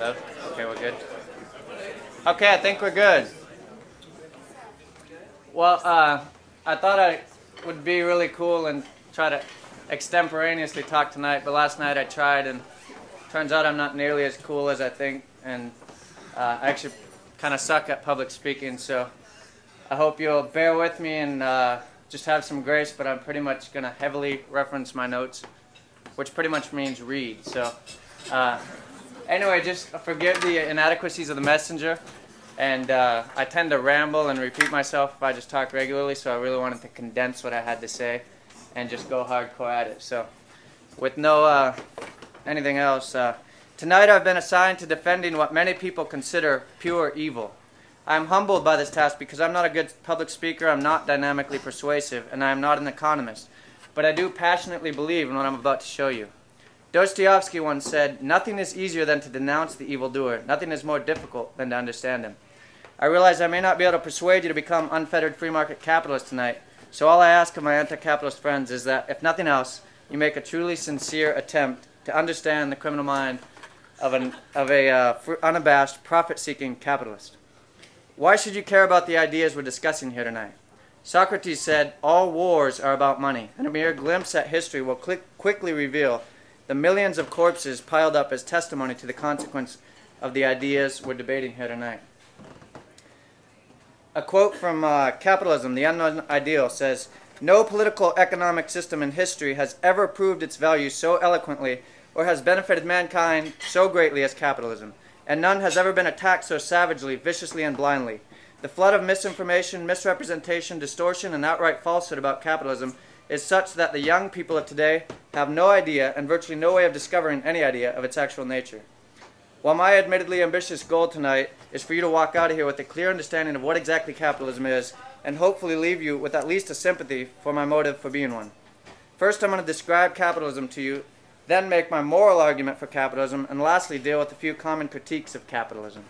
Hello? Okay, we're good. Okay, I think we're good. Well, uh, I thought I would be really cool and try to extemporaneously talk tonight, but last night I tried and turns out I'm not nearly as cool as I think, and uh, I actually kind of suck at public speaking, so I hope you'll bear with me and uh, just have some grace, but I'm pretty much going to heavily reference my notes, which pretty much means read. So, uh, anyway, just forgive the inadequacies of the messenger. And uh, I tend to ramble and repeat myself if I just talk regularly, so I really wanted to condense what I had to say and just go hardcore at it. So, with no uh, anything else, uh, tonight I've been assigned to defending what many people consider pure evil. I'm humbled by this task because I'm not a good public speaker, I'm not dynamically persuasive, and I am not an economist. But I do passionately believe in what I'm about to show you. Dostoevsky once said, Nothing is easier than to denounce the evildoer. Nothing is more difficult than to understand him. I realize I may not be able to persuade you to become unfettered free market capitalists tonight, so all I ask of my anti capitalist friends is that, if nothing else, you make a truly sincere attempt to understand the criminal mind of, an, of a uh, unabashed, profit seeking capitalist. Why should you care about the ideas we're discussing here tonight? Socrates said, All wars are about money, and a mere glimpse at history will quickly reveal the millions of corpses piled up as testimony to the consequence of the ideas we're debating here tonight. A quote from uh, Capitalism, the Unknown Ideal, says No political economic system in history has ever proved its value so eloquently or has benefited mankind so greatly as capitalism, and none has ever been attacked so savagely, viciously, and blindly. The flood of misinformation, misrepresentation, distortion, and outright falsehood about capitalism is such that the young people of today have no idea and virtually no way of discovering any idea of its actual nature. While my admittedly ambitious goal tonight is for you to walk out of here with a clear understanding of what exactly capitalism is, and hopefully leave you with at least a sympathy for my motive for being one. First, I'm going to describe capitalism to you, then make my moral argument for capitalism, and lastly, deal with a few common critiques of capitalism.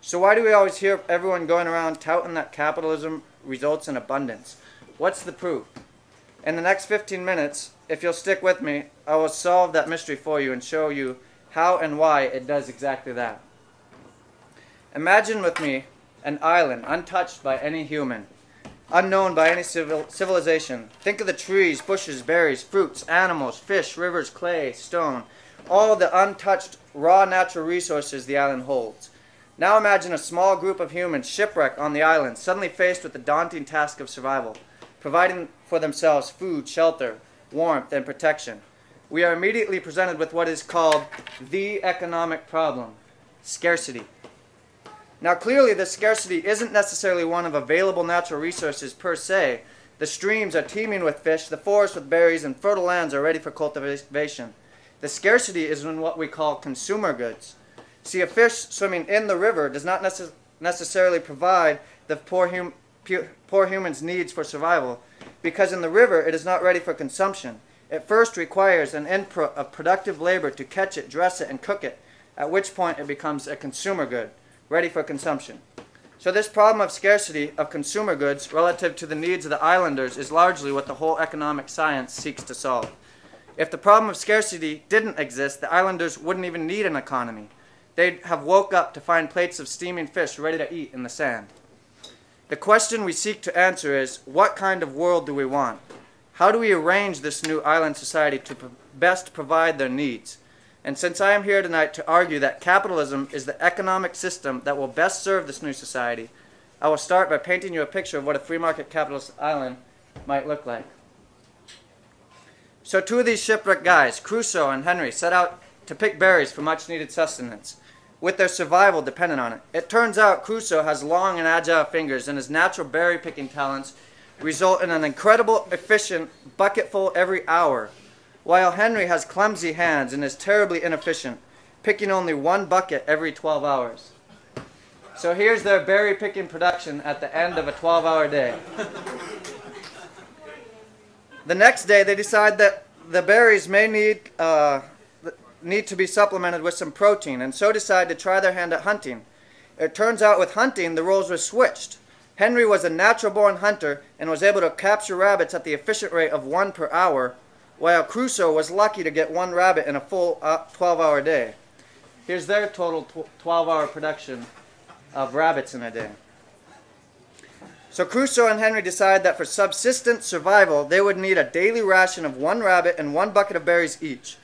So, why do we always hear everyone going around touting that capitalism results in abundance? What's the proof? In the next 15 minutes, if you'll stick with me, I will solve that mystery for you and show you how and why it does exactly that. Imagine with me an island untouched by any human, unknown by any civil, civilization. Think of the trees, bushes, berries, fruits, animals, fish, rivers, clay, stone, all the untouched raw natural resources the island holds. Now imagine a small group of humans shipwrecked on the island, suddenly faced with the daunting task of survival, providing for themselves food, shelter, warmth, and protection we are immediately presented with what is called the economic problem scarcity. Now, clearly, this scarcity isn't necessarily one of available natural resources per se. The streams are teeming with fish, the forests with berries, and fertile lands are ready for cultivation. The scarcity is in what we call consumer goods. See, a fish swimming in the river does not necess necessarily provide the poor, hum poor human's needs for survival, because in the river it is not ready for consumption. It first requires an input of productive labor to catch it, dress it, and cook it, at which point it becomes a consumer good, ready for consumption. So this problem of scarcity of consumer goods relative to the needs of the islanders is largely what the whole economic science seeks to solve. If the problem of scarcity didn't exist, the islanders wouldn't even need an economy. They'd have woke up to find plates of steaming fish ready to eat in the sand. The question we seek to answer is, what kind of world do we want? How do we arrange this new island society to best provide their needs? And since I am here tonight to argue that capitalism is the economic system that will best serve this new society, I will start by painting you a picture of what a free market capitalist island might look like. So two of these shipwrecked guys, Crusoe and Henry, set out to pick berries for much needed sustenance, with their survival dependent on it. It turns out Crusoe has long and agile fingers, and his natural berry picking talents result in an incredible efficient bucketful every hour, while Henry has clumsy hands and is terribly inefficient, picking only one bucket every 12 hours. So here's their berry picking production at the end of a 12 hour day. The next day, they decide that the berries may need, uh, need to be supplemented with some protein, and so decide to try their hand at hunting. It turns out with hunting, the roles were switched. Henry was a natural born hunter and was able to capture rabbits at the efficient rate of one per hour, while Crusoe was lucky to get one rabbit in a full 12 uh, hour day. Here's their total 12 hour production of rabbits in a day. So Crusoe and Henry decide that for subsistence survival, they would need a daily ration of one rabbit and one bucket of berries each.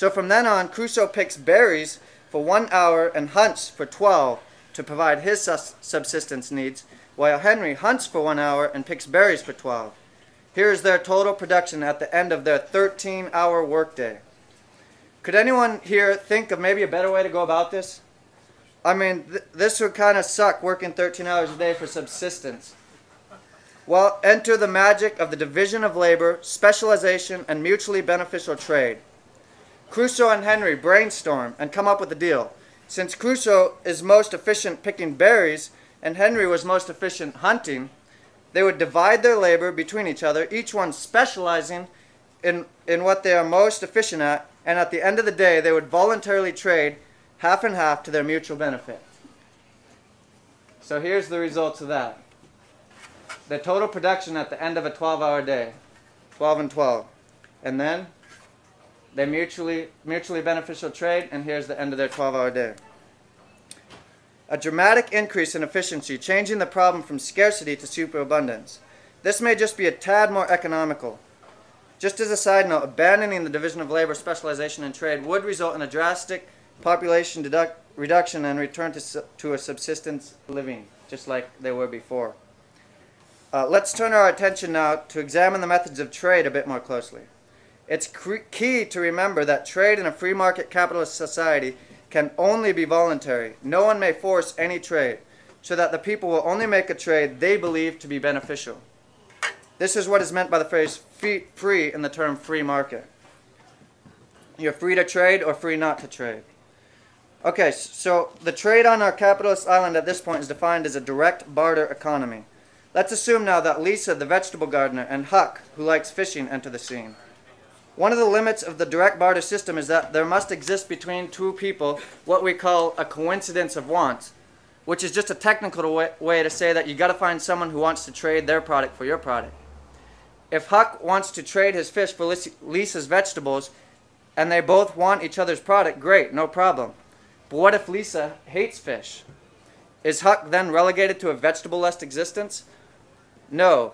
So from then on, Crusoe picks berries for one hour and hunts for 12 to provide his subsistence needs, while Henry hunts for one hour and picks berries for 12. Here is their total production at the end of their 13 hour workday. Could anyone here think of maybe a better way to go about this? I mean, th this would kind of suck working 13 hours a day for subsistence. Well, enter the magic of the division of labor, specialization, and mutually beneficial trade. Crusoe and Henry brainstorm and come up with a deal. Since Crusoe is most efficient picking berries and Henry was most efficient hunting, they would divide their labor between each other, each one specializing in, in what they are most efficient at, and at the end of the day, they would voluntarily trade half and half to their mutual benefit. So here's the results of that. The total production at the end of a 12 hour day 12 and 12. And then they mutually mutually beneficial trade, and here's the end of their 12 hour day. A dramatic increase in efficiency, changing the problem from scarcity to superabundance. This may just be a tad more economical. Just as a side note, abandoning the division of labor, specialization, and trade would result in a drastic population reduction and return to, to a subsistence living, just like they were before. Uh, let's turn our attention now to examine the methods of trade a bit more closely. It's key to remember that trade in a free market capitalist society can only be voluntary. No one may force any trade, so that the people will only make a trade they believe to be beneficial. This is what is meant by the phrase free in the term free market. You're free to trade or free not to trade. Okay, so the trade on our capitalist island at this point is defined as a direct barter economy. Let's assume now that Lisa, the vegetable gardener, and Huck, who likes fishing, enter the scene. One of the limits of the direct barter system is that there must exist between two people what we call a coincidence of wants, which is just a technical way, way to say that you got to find someone who wants to trade their product for your product. If Huck wants to trade his fish for Lisa's vegetables and they both want each other's product, great, no problem. But what if Lisa hates fish? Is Huck then relegated to a vegetable-less existence? No.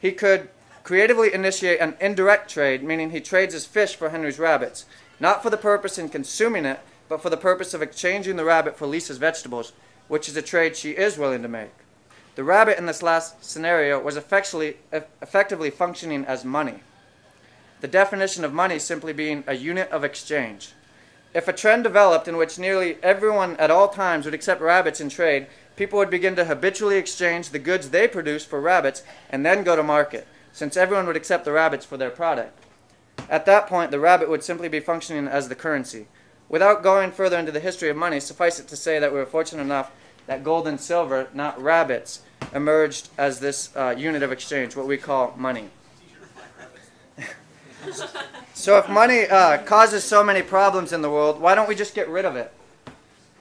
He could creatively initiate an indirect trade, meaning he trades his fish for Henry's rabbits, not for the purpose in consuming it, but for the purpose of exchanging the rabbit for Lisa's vegetables, which is a trade she is willing to make. The rabbit in this last scenario was effectively functioning as money. The definition of money simply being a unit of exchange. If a trend developed in which nearly everyone at all times would accept rabbits in trade, people would begin to habitually exchange the goods they produce for rabbits and then go to market since everyone would accept the rabbits for their product. At that point, the rabbit would simply be functioning as the currency. Without going further into the history of money, suffice it to say that we were fortunate enough that gold and silver, not rabbits, emerged as this uh, unit of exchange, what we call money. so if money uh, causes so many problems in the world, why don't we just get rid of it?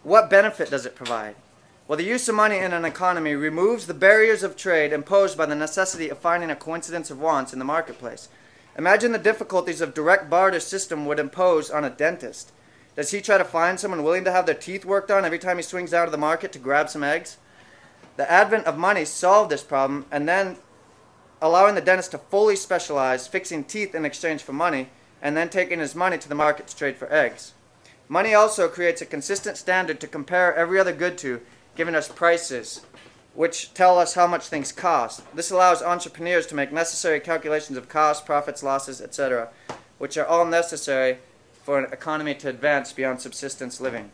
What benefit does it provide? Well, the use of money in an economy removes the barriers of trade imposed by the necessity of finding a coincidence of wants in the marketplace. Imagine the difficulties of direct barter system would impose on a dentist. Does he try to find someone willing to have their teeth worked on every time he swings out of the market to grab some eggs? The advent of money solved this problem and then allowing the dentist to fully specialize, fixing teeth in exchange for money, and then taking his money to the market to trade for eggs. Money also creates a consistent standard to compare every other good to giving us prices which tell us how much things cost. This allows entrepreneurs to make necessary calculations of costs, profits, losses, etc., which are all necessary for an economy to advance beyond subsistence living.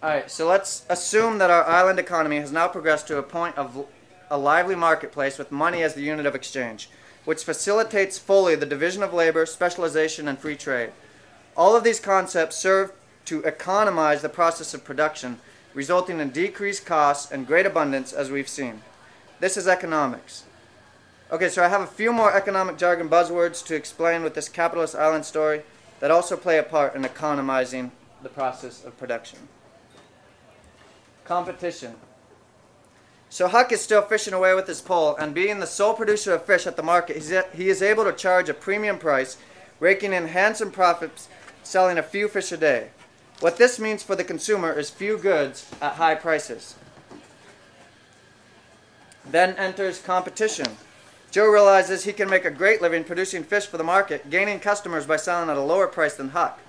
Alright, so let's assume that our island economy has now progressed to a point of a lively marketplace with money as the unit of exchange, which facilitates fully the division of labor, specialization, and free trade. All of these concepts serve to economize the process of production resulting in decreased costs and great abundance as we've seen. This is economics. Okay, so I have a few more economic jargon buzzwords to explain with this capitalist island story that also play a part in economizing the process of production. Competition. So Huck is still fishing away with his pole, and being the sole producer of fish at the market, he is able to charge a premium price, raking in handsome profits selling a few fish a day. What this means for the consumer is few goods at high prices. Then enters competition. Joe realizes he can make a great living producing fish for the market, gaining customers by selling at a lower price than Huck.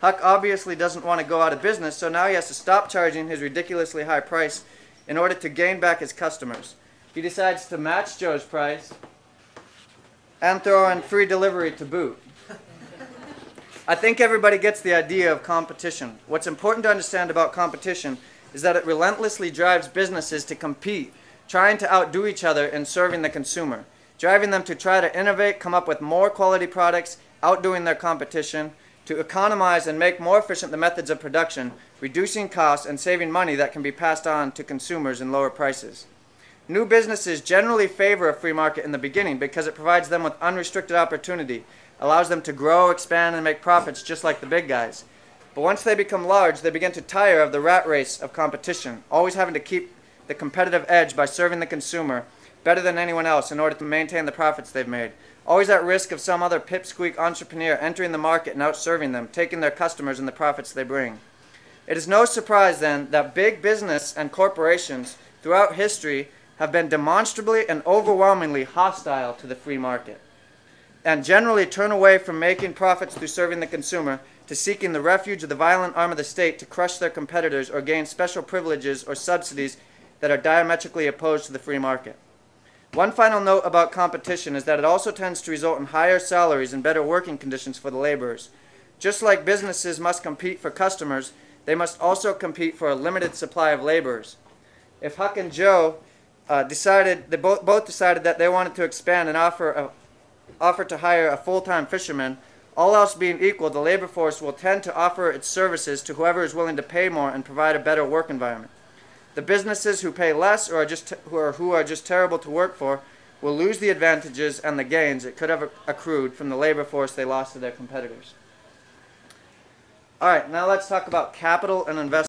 Huck obviously doesn't want to go out of business, so now he has to stop charging his ridiculously high price in order to gain back his customers. He decides to match Joe's price and throw in free delivery to boot. I think everybody gets the idea of competition. What's important to understand about competition is that it relentlessly drives businesses to compete, trying to outdo each other in serving the consumer, driving them to try to innovate, come up with more quality products, outdoing their competition, to economize and make more efficient the methods of production, reducing costs and saving money that can be passed on to consumers in lower prices. New businesses generally favor a free market in the beginning because it provides them with unrestricted opportunity, allows them to grow, expand, and make profits just like the big guys. But once they become large, they begin to tire of the rat race of competition, always having to keep the competitive edge by serving the consumer better than anyone else in order to maintain the profits they've made. Always at risk of some other pipsqueak entrepreneur entering the market and outserving them, taking their customers and the profits they bring. It is no surprise then that big business and corporations throughout history have been demonstrably and overwhelmingly hostile to the free market and generally turn away from making profits through serving the consumer to seeking the refuge of the violent arm of the state to crush their competitors or gain special privileges or subsidies that are diametrically opposed to the free market. One final note about competition is that it also tends to result in higher salaries and better working conditions for the laborers. Just like businesses must compete for customers, they must also compete for a limited supply of laborers. If Huck and Joe uh, decided, they both, both decided that they wanted to expand and offer, a, offer to hire a full-time fisherman, all else being equal, the labor force will tend to offer its services to whoever is willing to pay more and provide a better work environment. The businesses who pay less or are just who are, who are just terrible to work for will lose the advantages and the gains it could have accrued from the labor force they lost to their competitors. All right, now let's talk about capital and investment.